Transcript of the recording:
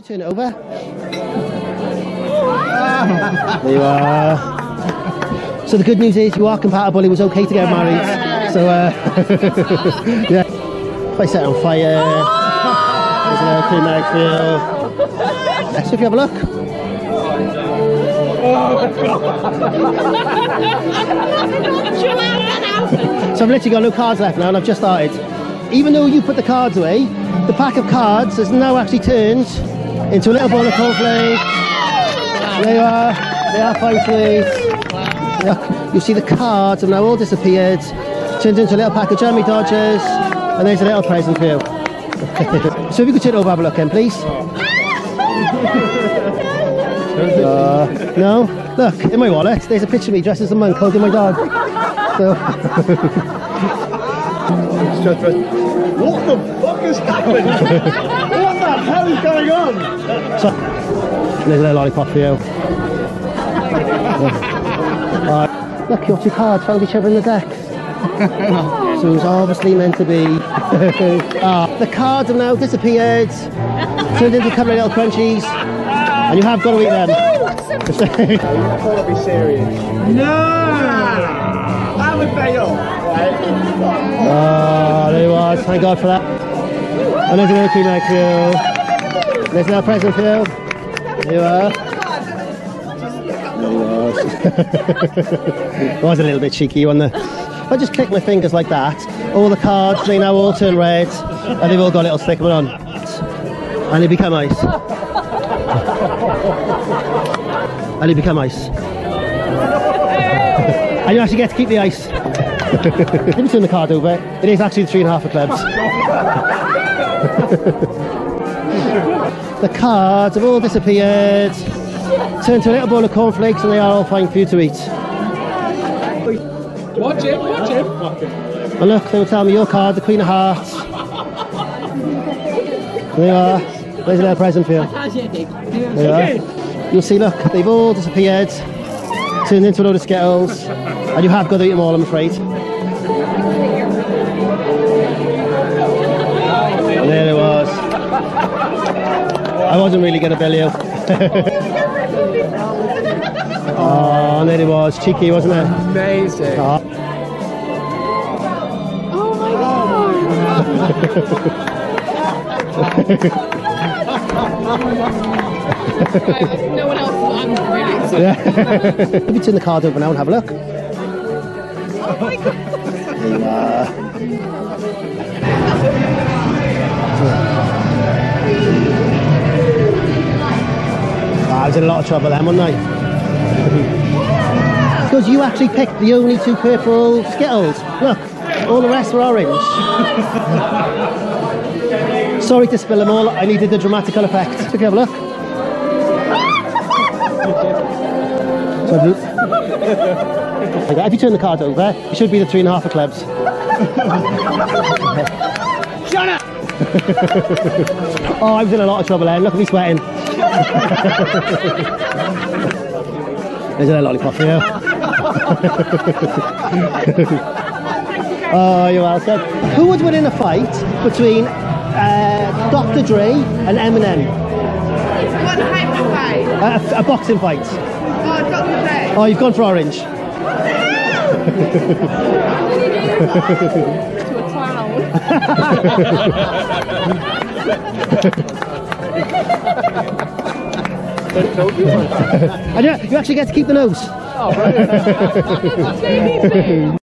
You turn it over. there you are. So the good news is you are compatible. It was okay to get married. So uh, yeah. If I set it on fire, there's a little cream feel. Let's if you have a look. So I've literally got no cards left now and I've just started. Even though you put the cards away, the pack of cards has now actually turned into a little ball of cornflakes. There you are. They are five sweets. You see the cards have now all disappeared. Turned into a little pack of Jammy Dodgers. And there's a little present for you. so if you could turn over, have a look then, please. Uh, no? Look, in my wallet, there's a picture of me dressed as a monk holding my dog. So, What the fuck is happening? what the hell is going on? so there's a little lollipop for you. Uh, look, your two cards found each other in the deck. so it was obviously meant to be. Ah, the cards have now disappeared, turned into a couple of little crunchies, and you have got to eat them. You can't be serious. No! That would fail. off, right? Oh, there he was. Thank God for that. And there's a little cream egg for you. There's a little present for you. There you are. There he was. was a little bit cheeky, wasn't it? I just click my fingers like that, all the cards, they now all turn red, and they've all got a little sticker on. And they become ice. and they become ice. and you actually get to keep the ice. Let me turn the card over. It is actually the three and a half of clubs. the cards have all disappeared. Turned to a little bowl of cornflakes and they are all fine for you to eat. Watch it, watch it. And look, they will tell me your card, the Queen of Hearts. There you are. There's a little present for you. There you are. You'll see, look, they've all disappeared. Turned into a load of Skittles. And you have got to eat them all, I'm afraid. I wasn't really going to bill you. oh, ah, and there it was. Cheeky, wasn't it? Amazing. Oh. Oh my God. no one else. I'm really excited. Yeah. If you turn the card over now and have a look. Oh my god. There was in a lot of trouble then, wasn't I? Because you actually picked the only two purple Skittles. Look, all the rest were orange. Sorry to spill them all, I needed the dramatical effect. So if you have a look. So if you- like that. If you turn the card over, it should be the three and a half of clubs. Shut up! Oh, I was in a lot of trouble then. Look at me sweating. There's a little lollipop you. oh, you're welcome. Who would win in a fight between uh, Dr. Dre and Eminem? What hype fight? A, a, a boxing fight. Oh, Dr. Dre. Oh, you've gone for orange. To a clown. And you, you actually get to keep the nose. Oh.